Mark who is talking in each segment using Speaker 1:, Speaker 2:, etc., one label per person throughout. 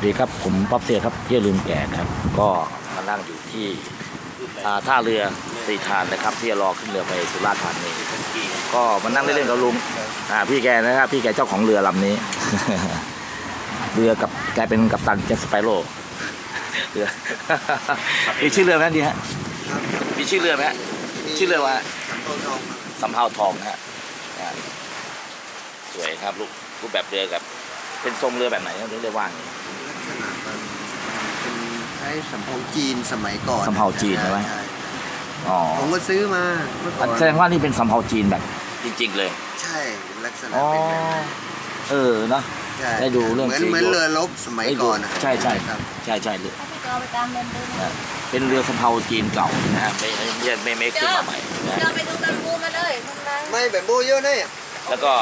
Speaker 1: สวัสดีครับ ผมป๊อบเซียครับเที่ยวลืมแก่นะครับ ก็มานั่งอยู่ที่ท่าเรือสีทานนะครับ ที่จะรอขึ้นเรือไปสุราษฎร์ธานีก็มานั่งเล่นๆกับลุงอ่าพี่แกนะครับ พี่แกเจ้าของเรือลำนี้ เรือกับแกเป็นกัปตันเจ็ตสไปโร่เรือมีชื่อเรือไหมดีฮะมีชื่อเรือไหมฮะชื่อเรือว่าสำเภาทองฮะอ่าสวยครับรูปรูปแบบเรือกับ เป็นทรงเรือแบบไหนเรียกว่าง
Speaker 2: ช้สำเภาจีนสมัยก่อน
Speaker 1: สำเภาจีนใช่ไหม อ๋อ
Speaker 2: ผมก็ซื้อมาเมื่อก่อน
Speaker 1: แสดงว่านี่เป็นสำเภาจีนแบบ จริง ๆ เลย
Speaker 2: ใช่ลักษณะ
Speaker 1: อ๋อ
Speaker 2: เป็นแบบนั้น
Speaker 1: เออเนาะ
Speaker 2: ใช่
Speaker 1: ได้ดูเรื่อง
Speaker 2: เหมือน
Speaker 1: สี
Speaker 2: เหมือนเรือรบสมัย
Speaker 1: ได้ดู
Speaker 2: ก่อนนะ
Speaker 1: ใช่ใช่
Speaker 2: ครับ
Speaker 1: ใช่ใช่เลย
Speaker 3: ให้พี่จอไปตามเดินดูนะ
Speaker 1: เป็นเรือสำเภาจีนเก่านะฮะไม่ไม่ไม่ไม่ขึ้นมาใหม่นะ
Speaker 3: จอไปดูตามบูมาเลยตรงนั้น
Speaker 2: ไม่แบบโบเยอะเนี่ย
Speaker 1: แล้วก็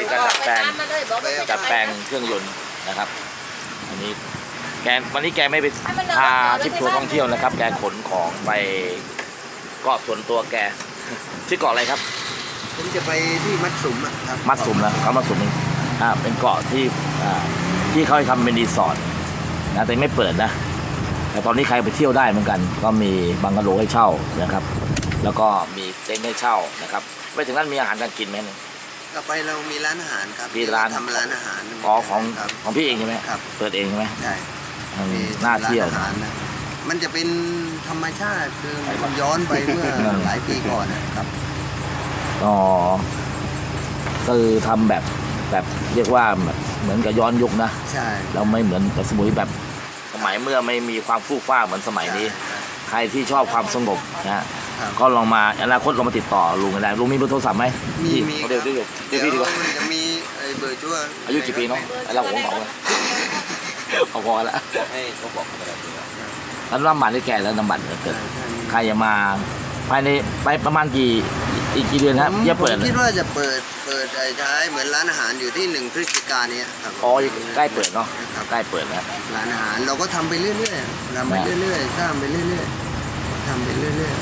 Speaker 1: มีการดัด
Speaker 3: ไป
Speaker 1: แปลง
Speaker 3: ตามมาเลยบอกว่า
Speaker 1: ดัดแปลงเครื่องยนต์นะครับ อันนี้ แกวันนี้แกไม่ไป
Speaker 3: ให้มันเดิน
Speaker 1: พา
Speaker 3: ต่อ
Speaker 1: ทริปทัวร์ท่องเที่ยวนะครับ แกขนของไปเกาะส่วนตัวแกชื่อเกาะอะไรครับ
Speaker 2: ผมจะไปที่มัดสุมอะครับ
Speaker 1: มัดสุมนะเขามัดสุมนี่อ่าเป็นเกาะที่อ่าที่เขาให้ทำเป็นรีสอร์ทนะแต่ไม่เปิดนะ แต่ตอนนี้ใครไปเที่ยวได้เหมือนกัน ก็มีบังกะโลให้เช่านะครับ แล้วก็มีเต็นท์ให้เช่านะครับไปถึงนั้นมีอาหารการกินไหมเนี่ย
Speaker 2: ก็ไปเรามีร้านอาหารครับ
Speaker 1: มีร้าน
Speaker 2: ทำร้านอาหาร
Speaker 1: อ๋อของ
Speaker 2: ครับ
Speaker 1: ของพี่เองใช่ไหม
Speaker 2: ครับ
Speaker 1: เปิดเองใช่ไหม
Speaker 2: ใช่
Speaker 1: อื ม
Speaker 2: มี
Speaker 1: น่าเที่ยว
Speaker 2: ร้นอาหารนะมันจะเป็นธรรมชาติคือมันย้อนไปเมื่อหลายปีก่อนนะครับ
Speaker 1: อ๋อคือทำแบบแบบเรียกว่าแบบเหมือนกับย้อนยุคนะ
Speaker 2: ใช่
Speaker 1: เราไม่เหมือนกับสมุยแบบ สมัยเมื่อไม่มีความฟู่ฟ้าเหมือนสมัยนี้ ใครที่ชอบความสงบนะฮะ
Speaker 2: ครับ
Speaker 1: ก็ลองมาอนาคตลองมาติดต่อลุงกันได้ลุงมีเบอร์โทรศัพท์ไหม
Speaker 2: มี
Speaker 1: พี่
Speaker 2: มี
Speaker 1: เอาเดี๋ยว
Speaker 2: ครับ
Speaker 1: เดี๋ยวเดี๋ยวพี่ดีกว่า
Speaker 2: มันจะมีไอ้เบอร์ชั่ว
Speaker 1: อายุกี่ปีเนาะไอ้เราผมบอกเลย พอพอแล้ว
Speaker 4: ให้เขาบอกกันแบบนี้
Speaker 1: แล้วน้ำบัตรที่แก่แล้วน้ำบัตรเกิดใครจะมาภายในไปประมาณกี่อีกกี่เดือนครับ
Speaker 2: ผม
Speaker 1: จะเปิด
Speaker 2: ผมคิดว่าจะเปิดเปิดไอ้ใช้เหมือนร้านอาหารอยู่ที่หนึ่งพฤศจิกายนเนี้ยครับ
Speaker 1: อ๋อใกล้เปิดเนาะ
Speaker 2: ครับ
Speaker 1: ใกล้เปิดแล้ว
Speaker 2: ร้านอาหารเราก็ทำไปเรื่อยๆทำไปเรื่อยๆสร้างไปเรื่อยๆทำไปเรื่อย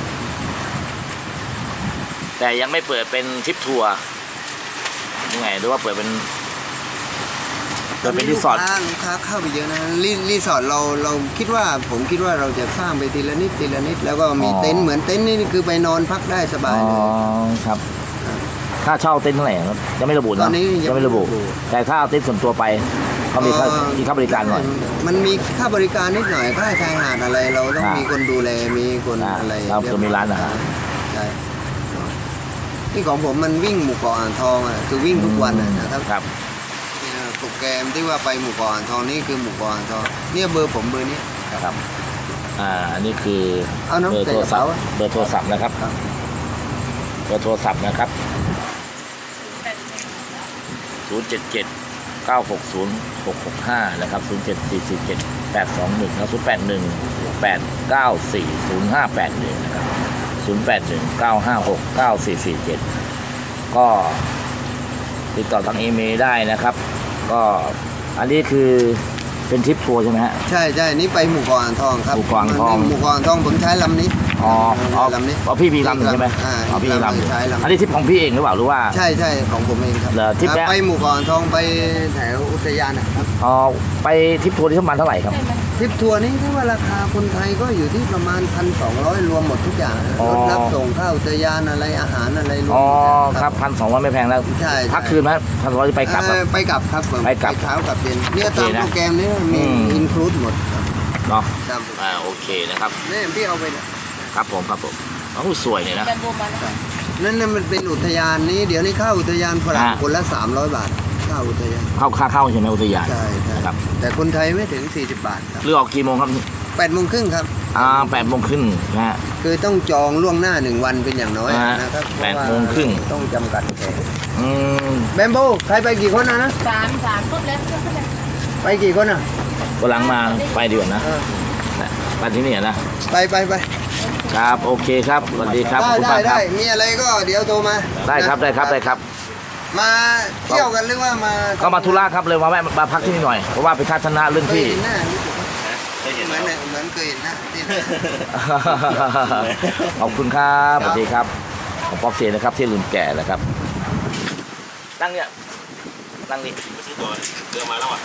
Speaker 1: แต่ยังไม่เปิดเป็นทริปทัวร์ยังไงหรือว่าเปิดเป็น
Speaker 2: ๆ
Speaker 1: เปิดเป็นรีสอร์ท
Speaker 2: ลูกค้าลูกค้าเข้าไปเยอะนะรีรีสอร์ทเราเราคิดว่าผมคิดว่าเราจะสร้างไปทีละนิดทีละนิด แล้วก็มีเต็นท์เหมือนเต็นท์นี่คือไปนอนพักได้สบา
Speaker 1: อ๋
Speaker 2: ย
Speaker 1: อ
Speaker 2: เลย
Speaker 1: ครับ ค่าเช่าเต็นท์เท่าไหร่ครับยังไม่ระบุ
Speaker 2: ต
Speaker 1: เนาะ
Speaker 2: อนนี้ยัง
Speaker 1: ไม่ระบุ
Speaker 2: ไม่ระบุ
Speaker 1: แต่ถ้าเอาเต็นท์ส่วนตัวไปเขามีค่ามีค่าบริการหน่อย
Speaker 2: มันมีค่าบริการนิดหน่อยค่าชายหาดอะไร เราต้อง
Speaker 1: อ่ามี
Speaker 2: มีคนดูแลมีคน
Speaker 1: อ่า
Speaker 2: อะไร
Speaker 1: เราก็มีร้านอาหาร
Speaker 2: ใช่ที่ของผมมันวิ่งหมู่เกาะอ่างทองอะคือวิ่งทุกวันอะนะครับ
Speaker 1: ครับ
Speaker 2: เนี่ย โปรแกรมที่ว่าไปหมู่เกาะอ่างทองนี่คือหมู่เกาะอ่างทองเนี่ยเบอร์ผมเบอร์นี้
Speaker 1: ครับ อ่า อันนี้คือ
Speaker 2: เอาน้ำ
Speaker 1: เบอร์
Speaker 2: ใส่
Speaker 1: โทร
Speaker 2: กระ
Speaker 1: ศัพ
Speaker 2: เป๋า
Speaker 1: ท์เบอร์โทรศัพท์นะครับ
Speaker 2: ครับ
Speaker 1: เบอร์โทรศัพท์นะครับศูนย์เจ็ดเจ็ดเก้าหกศูนย์หกหกห้านะครับศูนย์เจ็ดสี่สี่เจ็ดแปดสองหนึ่งแล้วศูนย์แปดหนึ่งแปดเก้าสี่ศูนย์ห้าแปดหนึ่งนะครับศูนย์แปดหนึ่งเก้าห้าหกเก้าสี่สี่เจ็ดก็ติดต่อทางอีเมลได้นะครับ ก็อันนี้คือเป็นทริปทัวร์ใช่ไหมฮะ
Speaker 2: ใช่ใช่นี่ไปหมู่เกาะอ่างทองครับ
Speaker 1: หมู่เกาะอ่างทอง
Speaker 2: มันหมู่เกาะอ่างทองผมใช้ลำนี้
Speaker 1: อ๋ออ๋อ
Speaker 2: ลำนี้
Speaker 1: อ๋อพี่มีลำหนึ่งใช่ไหม
Speaker 2: อ่า
Speaker 1: อ๋อพี่มีลำหนึ่ง
Speaker 2: ใช้ลำ
Speaker 1: อันนี้ทริปของพี่เองหรือเปล่าหรือว่า
Speaker 2: ใช่ใช่ของผมเองครับ
Speaker 1: เหรอทริปแรก
Speaker 2: ไปหมู่เกาะอ่างทองไปแถวอุทยานนะครับ
Speaker 1: อ๋อไปทริปทัวร์ที่ประมาณเท่าไหร่ครับ
Speaker 2: ทริปทัวร์นี้ถ้าว่าราคาคนไทยก็อยู่ที่ประมาณพันสองร้อยรวมหมดทุกอย่าง
Speaker 1: อ๋อ
Speaker 2: รถรับส่งข้าวอุทยานอะไรอาหารอะไรรวม
Speaker 1: อ๋อ
Speaker 2: หมด
Speaker 1: ครับพันสองร้อยไม่แพงแล้ว
Speaker 2: ใช่ใช่
Speaker 1: พักคืนไหมพันสองร้อยไปกลับครับ
Speaker 2: เอ่อไปกลับครับผม
Speaker 1: ไปกลับ
Speaker 2: เช้ากับเย็นเนี่ย
Speaker 1: โอเค
Speaker 2: ตาม
Speaker 1: นะ
Speaker 2: โปรแกรมนี้มี
Speaker 1: อืม
Speaker 2: อินคลูดหมดครับ
Speaker 1: เนาะ
Speaker 2: ตามโปรแกร
Speaker 1: อ่ามโอเคนะครับ
Speaker 2: นี่พี่เอาไปนะ
Speaker 1: ครับผมครับผมโอ้สวยเลยนะ
Speaker 3: เดินบูมาแล้ว
Speaker 2: นั่นนั่นมันเป็นอุทยานนี้ เดี๋ยวนี้เข้าอุทยานฝรั่ง
Speaker 1: อ่า
Speaker 2: คนละ 300 บาท เข้าอุทยาน
Speaker 1: เข้าค่าเข้าใช่ไหมอุทยาน
Speaker 2: ใช่ใช่
Speaker 1: นะครับ
Speaker 2: แต่คนไทยไม่ถึง 40 บาทครับ
Speaker 1: เรือออกกี่โมงครับ
Speaker 2: 8โมงครึ่งครับ
Speaker 1: อ่าแปดโมงครึ่งนะฮะ
Speaker 2: คือต้องจองล่วงหน้าหนึ่งวันเป็นอย่างน้อย
Speaker 1: อ่า
Speaker 2: นะครับ
Speaker 1: แปด
Speaker 2: เพาะว่า
Speaker 1: โมงครึ่ง
Speaker 2: ต้องจำกัดแขก
Speaker 1: อืม
Speaker 2: แบมโบใครไปกี่คนนะนะ
Speaker 3: สามสามครบแล้วครบแล้ว
Speaker 2: ไปกี่คนอะ
Speaker 1: วันหลังมาไปดีกว่านะ
Speaker 2: เออ
Speaker 1: ไปที่นี่นะ
Speaker 2: ไปไปไป
Speaker 1: ครับโอเคครับสวัสดีครับขอบ
Speaker 2: ได้
Speaker 1: คุณ
Speaker 2: ได้
Speaker 1: มากค
Speaker 2: ได้
Speaker 1: รับ
Speaker 2: มีอะไรก็เดี๋ยวโทรมา
Speaker 1: ได้ครับได้ครับได้ครับ
Speaker 2: มาเที่ยวกันหรือว่ามา
Speaker 1: ก็มาธุระครับเลยมาแวะมาพักที่นี่หน่อยเพราะว่าไปทัศนะเรื่อง
Speaker 2: เคย
Speaker 1: ที่
Speaker 2: เห็นหน้ารู้สึกว่า
Speaker 4: ได้เห็น
Speaker 2: เหมื
Speaker 4: แล้
Speaker 2: อน
Speaker 4: ว
Speaker 2: เหมือนเคยเห็นหน้าที่ไหน
Speaker 1: ขอบคุณครับสวัสดีครับผมป๊อกเซียนะครับที่ลืมแก่นะครับนั่งเนี่ยนั่งนี่
Speaker 4: ซื้อตัวเรือมาแล้วอะ